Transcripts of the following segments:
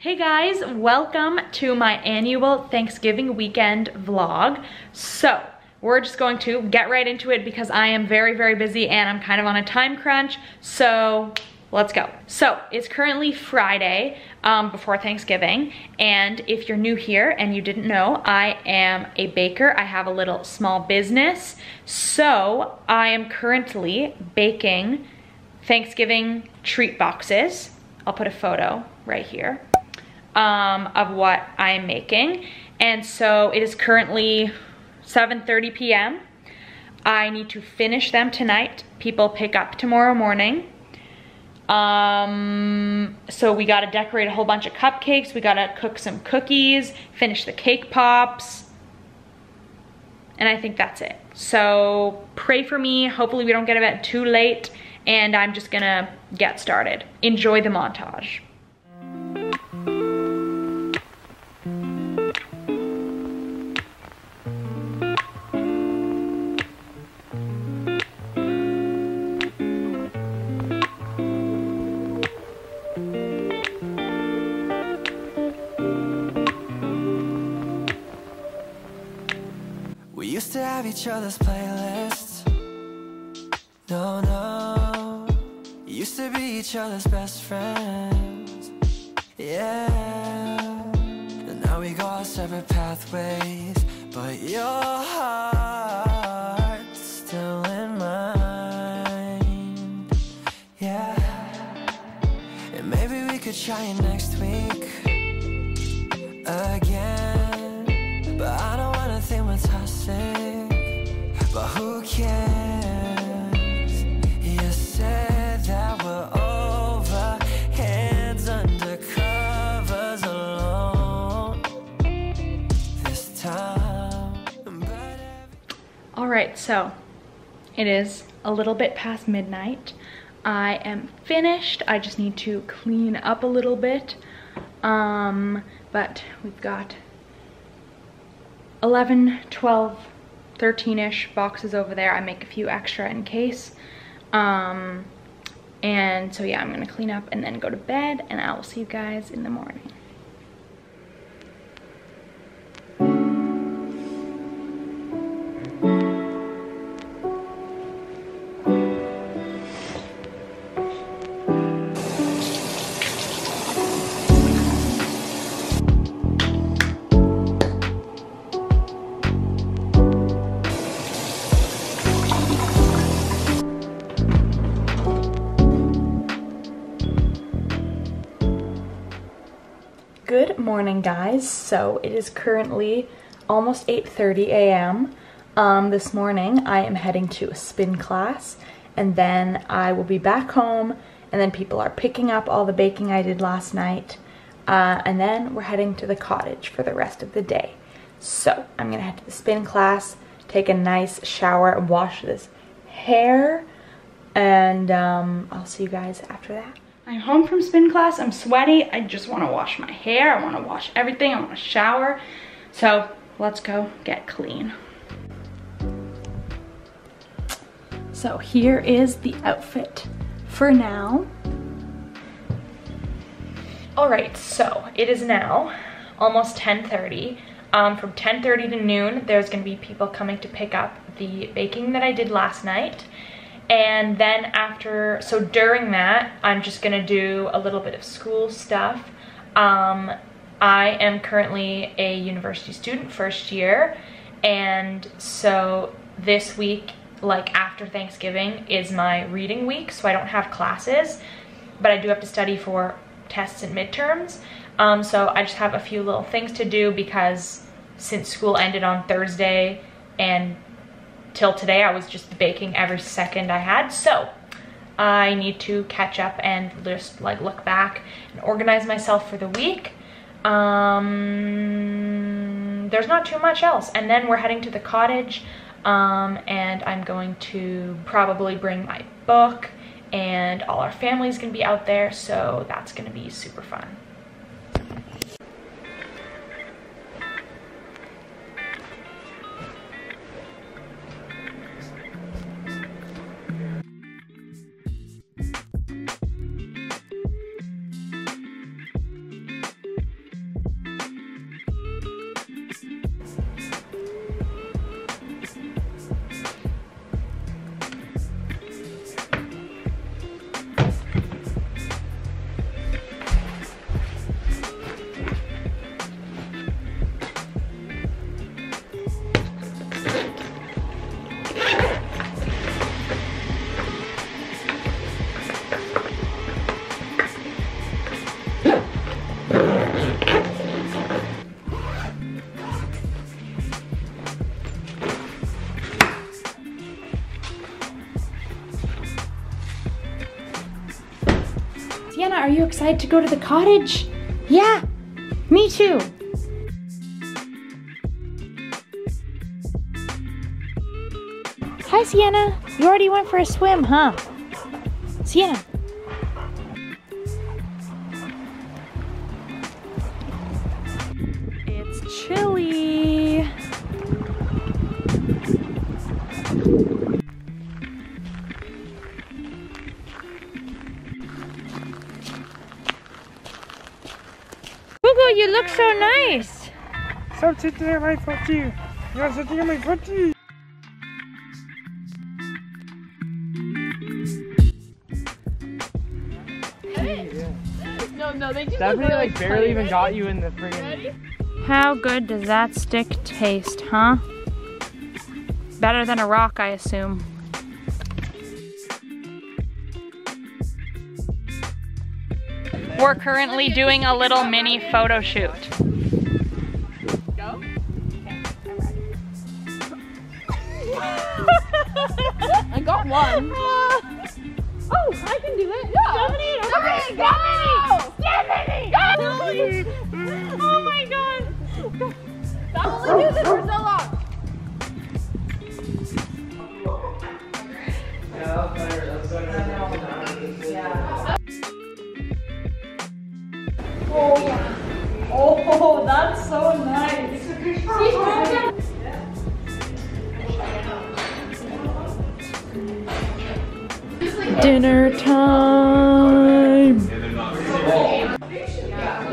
Hey guys, welcome to my annual Thanksgiving weekend vlog. So, we're just going to get right into it because I am very, very busy and I'm kind of on a time crunch. So, let's go. So, it's currently Friday um, before Thanksgiving. And if you're new here and you didn't know, I am a baker. I have a little small business. So, I am currently baking Thanksgiving treat boxes. I'll put a photo right here um, of what I'm making. And so it is currently 7.30 p.m. I need to finish them tonight. People pick up tomorrow morning. Um, so we gotta decorate a whole bunch of cupcakes. We gotta cook some cookies, finish the cake pops. And I think that's it. So pray for me. Hopefully we don't get to bed too late and I'm just gonna get started. Enjoy the montage. Each other's playlists. No, no. Used to be each other's best friends. Yeah. And now we go our separate pathways. But your heart's still in mine. Yeah. And maybe we could try it next week Again so it is a little bit past midnight. I am finished. I just need to clean up a little bit. Um, but we've got 11, 12, 13-ish boxes over there. I make a few extra in case. Um, and so yeah, I'm gonna clean up and then go to bed and I will see you guys in the morning. Good morning, guys. So it is currently almost 8.30 a.m. Um, this morning, I am heading to a spin class, and then I will be back home, and then people are picking up all the baking I did last night, uh, and then we're heading to the cottage for the rest of the day. So I'm gonna head to the spin class, take a nice shower, wash this hair, and um, I'll see you guys after that. I'm home from spin class. I'm sweaty. I just want to wash my hair. I want to wash everything. I want to shower. So let's go get clean. So here is the outfit for now. All right, so it is now almost 10.30. Um, from 10.30 to noon, there's gonna be people coming to pick up the baking that I did last night. And then after, so during that, I'm just gonna do a little bit of school stuff. Um, I am currently a university student, first year, and so this week, like after Thanksgiving, is my reading week, so I don't have classes, but I do have to study for tests and midterms. Um, so I just have a few little things to do because since school ended on Thursday and till today I was just baking every second I had. So I need to catch up and just like look back and organize myself for the week. Um, there's not too much else. And then we're heading to the cottage um, and I'm going to probably bring my book and all our family's gonna be out there. So that's gonna be super fun. Excited to go to the cottage. Yeah, me too. Hi, Sienna. You already went for a swim, huh? Sienna. So nice. Stop sitting at my footy. You're sitting at my footy. No, no, they just Definitely like barely even got you in the friggin' How good does that stick taste, huh? Better than a rock, I assume. We're currently doing a little mini photo shoot. I got one. Oh, I can do it. Stephanie, Stephanie, Dinner time.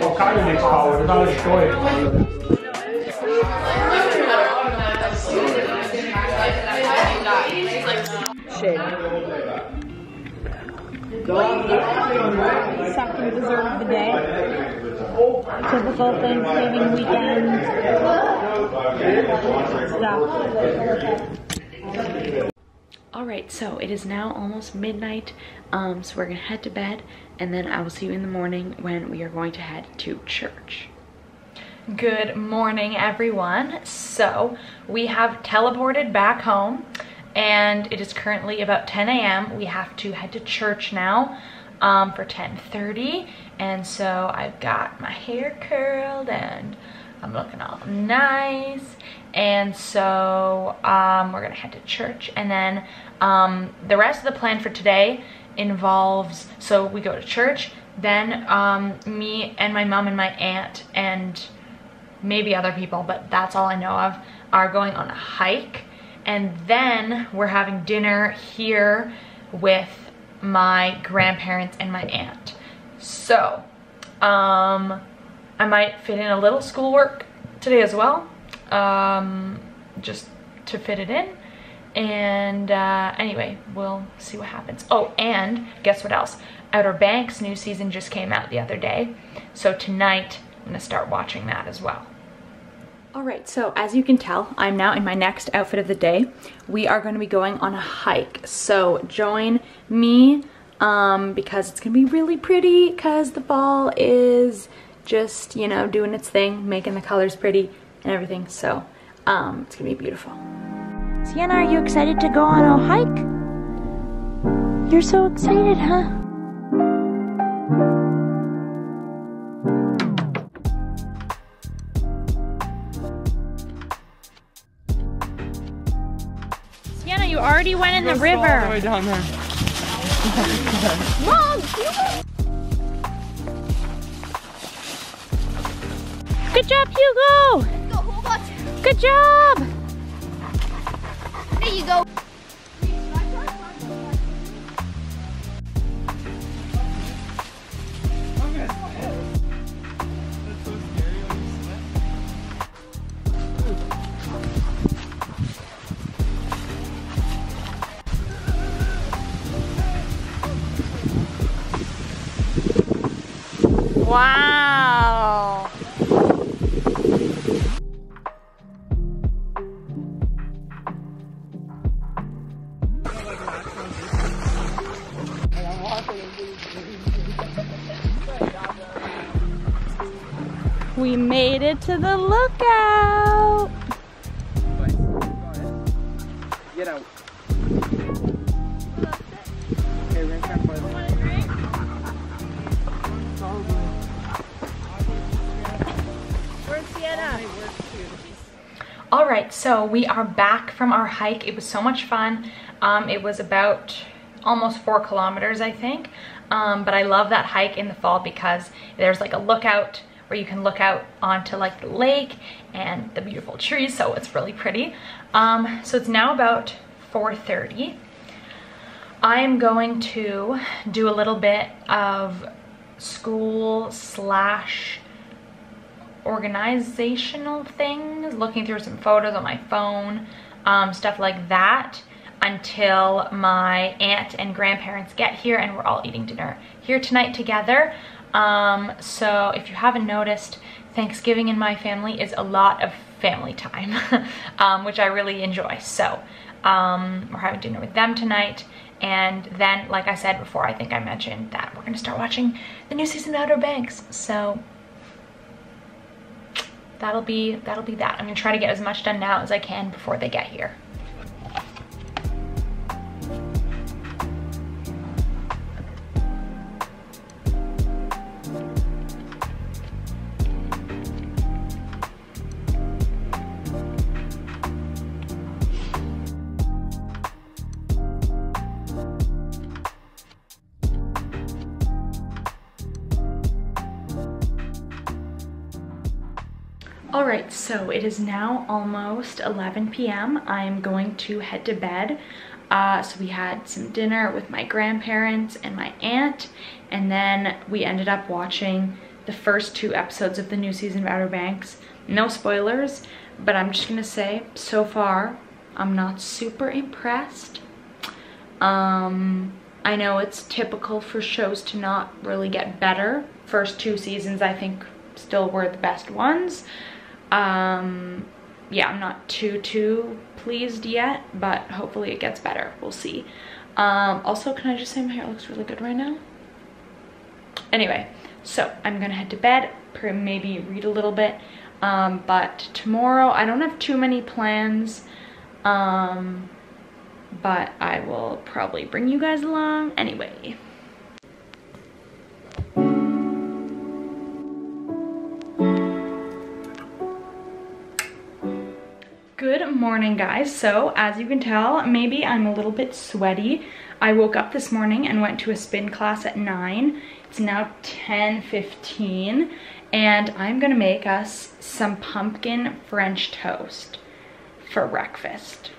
What kind of mixed power? About a story. second dessert of the day. Typical Thanksgiving weekend stuff. All right, so it is now almost midnight. Um, so we're gonna head to bed, and then I will see you in the morning when we are going to head to church. Good morning, everyone. So we have teleported back home, and it is currently about 10 a.m. We have to head to church now um, for 10:30, and so I've got my hair curled and I'm looking all nice. And so um, we're gonna head to church, and then um, the rest of the plan for today involves so we go to church, then um, me and my mom and my aunt and maybe other people, but that's all I know of, are going on a hike. And then we're having dinner here with my grandparents and my aunt. So, um, I might fit in a little schoolwork today as well, um, just to fit it in. And uh, anyway, we'll see what happens. Oh, and guess what else? Outer Banks new season just came out the other day. So tonight, I'm gonna start watching that as well. All right, so as you can tell, I'm now in my next outfit of the day. We are gonna be going on a hike. So join me um, because it's gonna be really pretty because the fall is just, you know, doing its thing, making the colors pretty and everything. So um, it's gonna be beautiful. Sienna, are you excited to go on a hike? You're so excited, huh? Sienna, you already went in the All the river. way down there. Good job, Hugo. Go, hold on. Good job. There you go. Wow. We made it to the lookout. Get out. All right, so we are back from our hike. It was so much fun. Um, it was about almost four kilometers, I think. Um, but I love that hike in the fall because there's like a lookout where you can look out onto like the lake and the beautiful trees. So it's really pretty. Um, so it's now about 4.30. I am going to do a little bit of school slash organizational things, looking through some photos on my phone, um, stuff like that until my aunt and grandparents get here and we're all eating dinner here tonight together. Um, so if you haven't noticed, Thanksgiving in my family is a lot of family time, um, which I really enjoy. So um, we're having dinner with them tonight. And then, like I said before, I think I mentioned that we're gonna start watching the new season of Outer Banks. So that'll be that'll be that. I'm gonna try to get as much done now as I can before they get here. All right, so it is now almost 11 p.m. I'm going to head to bed. Uh, so we had some dinner with my grandparents and my aunt, and then we ended up watching the first two episodes of the new season of Outer Banks. No spoilers, but I'm just gonna say, so far, I'm not super impressed. Um, I know it's typical for shows to not really get better. First two seasons, I think, still were the best ones. Um, yeah, I'm not too, too pleased yet, but hopefully it gets better. We'll see. Um, also, can I just say my hair looks really good right now? Anyway, so I'm gonna head to bed, maybe read a little bit. Um, but tomorrow, I don't have too many plans. Um, but I will probably bring you guys along anyway. Good morning guys. So as you can tell, maybe I'm a little bit sweaty. I woke up this morning and went to a spin class at 9. It's now 10.15 and I'm gonna make us some pumpkin French toast for breakfast.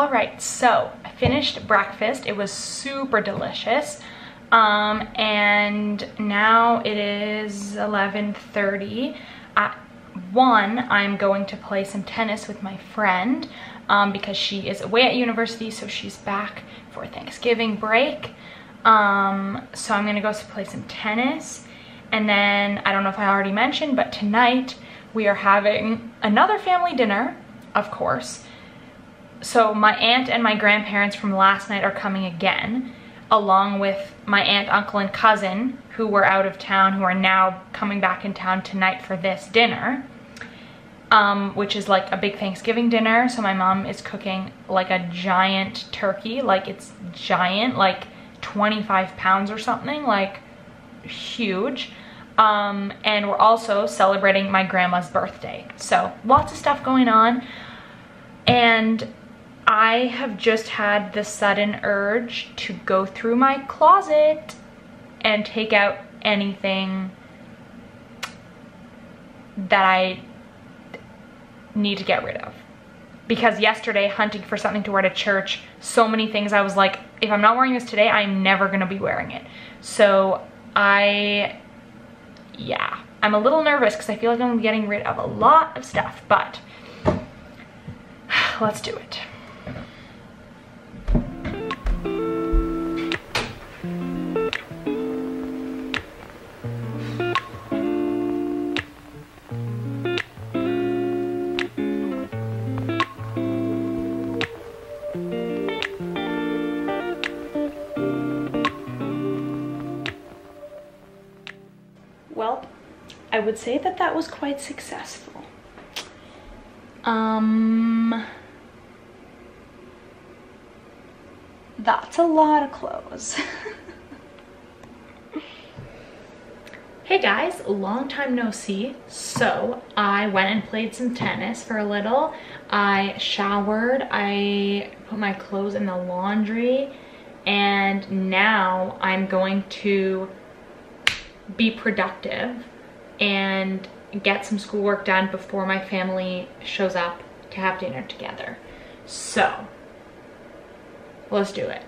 All right, so I finished breakfast. It was super delicious. Um, and now it is 11.30. At 1, I'm going to play some tennis with my friend um, because she is away at university, so she's back for Thanksgiving break. Um, so I'm gonna go play some tennis. And then, I don't know if I already mentioned, but tonight we are having another family dinner, of course so my aunt and my grandparents from last night are coming again along with my aunt, uncle, and cousin who were out of town who are now coming back in town tonight for this dinner. Um, which is like a big Thanksgiving dinner. So my mom is cooking like a giant turkey, like it's giant, like 25 pounds or something, like huge. Um, and we're also celebrating my grandma's birthday. So lots of stuff going on. And I have just had the sudden urge to go through my closet and take out anything that I need to get rid of. Because yesterday, hunting for something to wear to church, so many things I was like, if I'm not wearing this today, I'm never gonna be wearing it. So I, yeah, I'm a little nervous because I feel like I'm getting rid of a lot of stuff, but let's do it. I would say that that was quite successful. Um, that's a lot of clothes. hey guys, long time no see. So I went and played some tennis for a little. I showered, I put my clothes in the laundry, and now I'm going to be productive and get some schoolwork done before my family shows up to have dinner together. So, let's do it.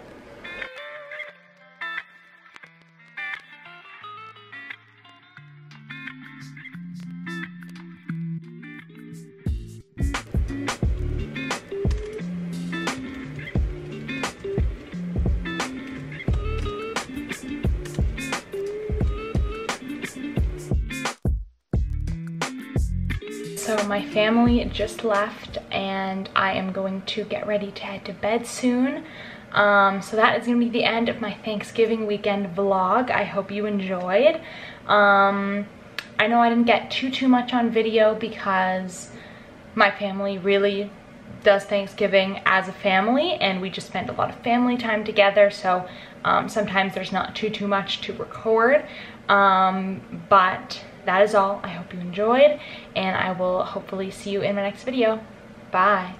My family just left and I am going to get ready to head to bed soon. Um, so that is going to be the end of my Thanksgiving weekend vlog. I hope you enjoyed. Um, I know I didn't get too, too much on video because my family really does Thanksgiving as a family and we just spend a lot of family time together. So um, sometimes there's not too, too much to record. Um, but that is all. I hope you enjoyed and I will hopefully see you in my next video. Bye.